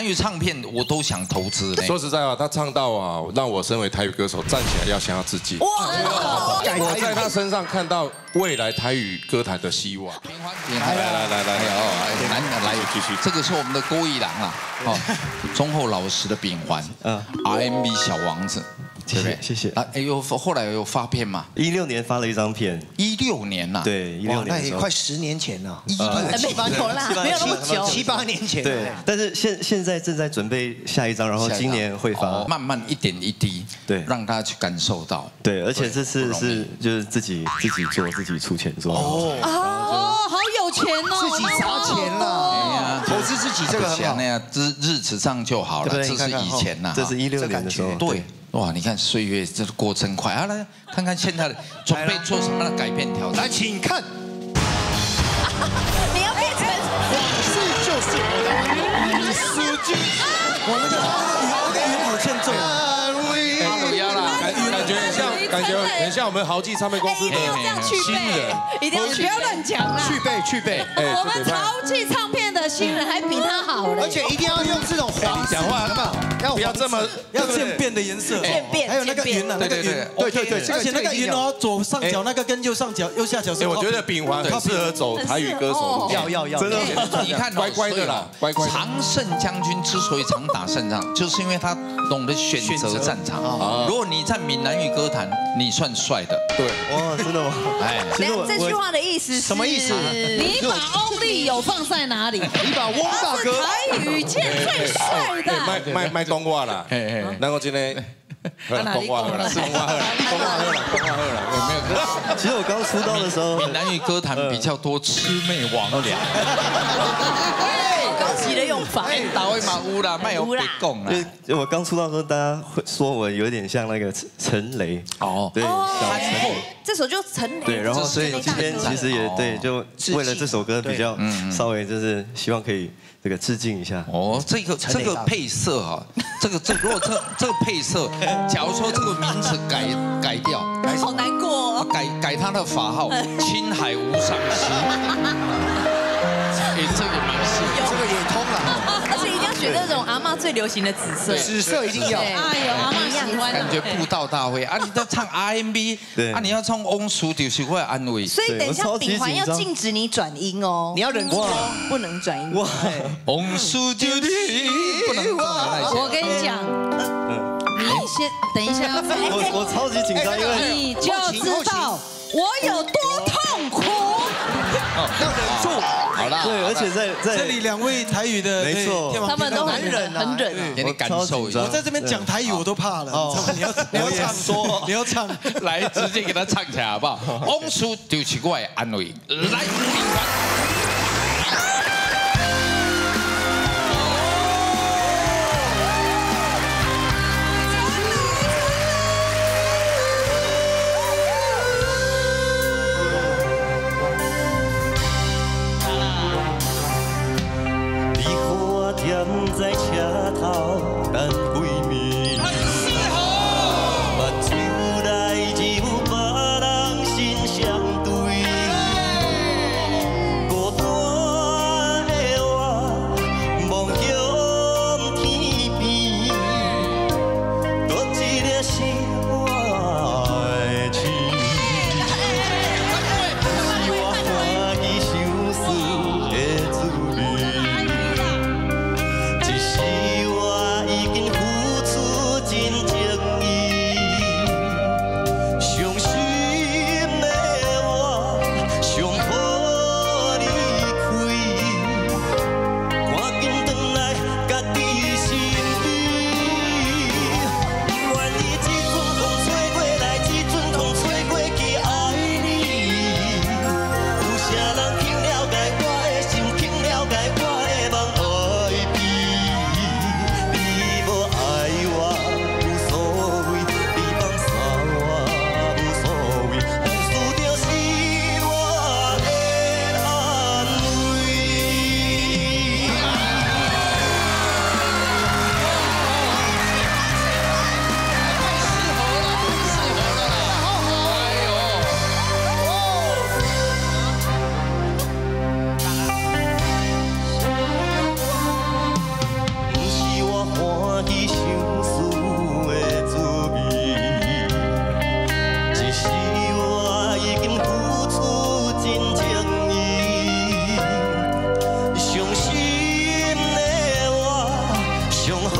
南语唱片我都想投资。说实在话，他唱到啊，让我身为台语歌手站起来要想要自己。哇！我在他身上看到未来台语歌坛的希望。来来来来来，哦，来来继续。这个是我们的郭一郎啊，哦，忠厚老实的秉环，嗯，RMB 小王子。谢谢谢谢。啊！哎呦，后来有发片嘛？一六年发了一张片，一六年呐，对，一六年，那也快十年前了，一六年没有啦，没有那么久，七八年前。对，但是现现在正在准备下一张，然后今年会发，慢慢一点一滴，对，让大家去感受到。对，而且这次是就是自己自己做，自己出钱做。哦。哦，好有钱哦，自己砸钱了，投资自己这个很好，那样日日子上就好了。这是以前呐，这是一六年的时候，对。哇，你看岁月这过真快啊！来看看现在的准备做什么的改变挑战。来，请看。你要变成往事就是我的李书记，我们的感觉很像我们豪记唱片公司的新人，一定要不要乱讲啦！去背去背，我们豪记唱片的新人还比他好而且一定要用这种黄讲话，要不要这么要渐变的颜色，渐变，还有那个云啊，那个云，对对对，而且那个云哦，左上角那个跟右上角、右下角是。我觉得秉环很适合走台语歌手，要要要，真的，你看乖乖的啦，乖乖。常胜将军之所以常打胜仗，就是因为他懂得选择战场。如果你在闽南语歌坛，你算帅的，对，哇，真的吗？哎，这句话的意思是什么意思？你把欧弟有放在哪里？你把翁大哥台语界最帅的，卖卖卖冬瓜啦，然后今天冬瓜喝了，冬瓜喝了，冬瓜喝了，冬瓜喝了，有没有？其实我刚出道的时候，闽南语歌坛比较多魑魅魍魉。级的用法，打位马乌啦，卖有别供啦。就我刚出道的时候，大家会说我有点像那个陈雷哦，对，小陈雷。这首就陈雷。对，然后所以今天其实也对，就为了这首歌比较稍微就是希望可以这个致敬一下。哦，这个这个配色哈，这个这如果这这个配色，假如说这个名字改改掉，好难过，改改他的法号，青海无上师。这个名字，这个也通了，而且一定要选那种阿妈最流行的紫色，紫色一定要。哎呦，阿妈喜欢。感觉布道大会啊，你要唱 RMB，对啊，你要唱翁叔就是会安慰。所以等一下秉环要禁止你转音哦，你要忍住，不能转音。哇，翁叔就是不能我跟你讲，你先等一下，我我超级紧张，因为你就知道我有多。要忍住。好啦，对，而且在这里两位台语的，没错，他们都很忍，很忍，给你感受一下。我在这边讲台语，我都怕了。你要你要唱说，你要唱，来直接给他唱起来好不好？翁叔就奇怪安慰，来，用。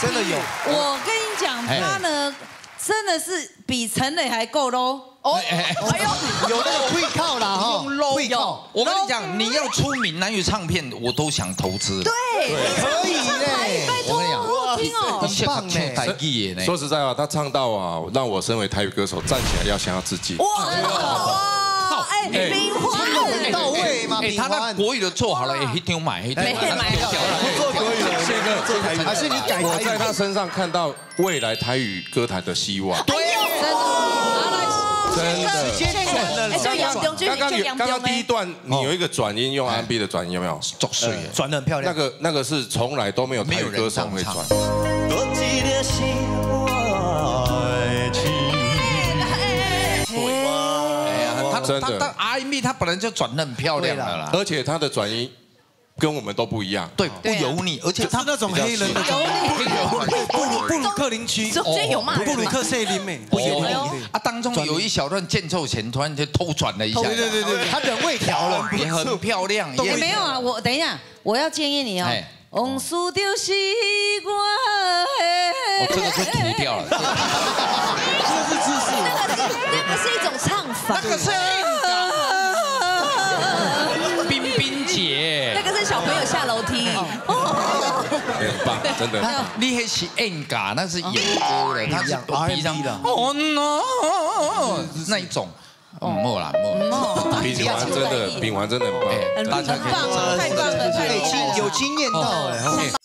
真的有。我跟你讲，他呢真的是比陈磊还够喽。哦，哎呦，有那个会靠啦 哈，会靠。我跟你讲，你要出闽南语唱片，我都想投资。对，可以嘞。我跟你讲，好听哦，很棒呢。说实在话，他唱到啊，让我身为台语歌手站起来要想要自己。哇冰花很到位吗？哎，他那国语的做好了，哎，一定买，一定买，做国语了，这个做台语，还是你改？我在他身上看到未来台语歌坛的希望。对，真的。真的，刚刚有刚刚第一段，你有一个转音，用 R&B 的转音有没有？作祟，转的很漂亮。那个那个是从来都没有台语歌手会转。真的，他 R&B 他本来就转的很漂亮的啦，而且他的转音。跟我们都不一样，对，不油腻，而且他那种黑人的油腻，布鲁布鲁克林区，中间有骂布鲁克塞林美，不油腻啊，当中有一小段间奏前突然就偷转了一下，对对对对，他人味调了，也很漂亮，也没有啊，我等一下，我要建议你哦，往事就是我，我真的是涂掉了，这是姿势，那个那个是一种唱法，那个是。冰冰姐。那个是小朋友下楼梯，很棒，真的。你那是 N 嘎，那是演歌的，他是 R&B 的。哦 no，那一种，莫啦莫。丙完 真的，丙完真的很棒，很棒，太棒了，太经有经验到哎。